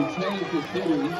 and change the city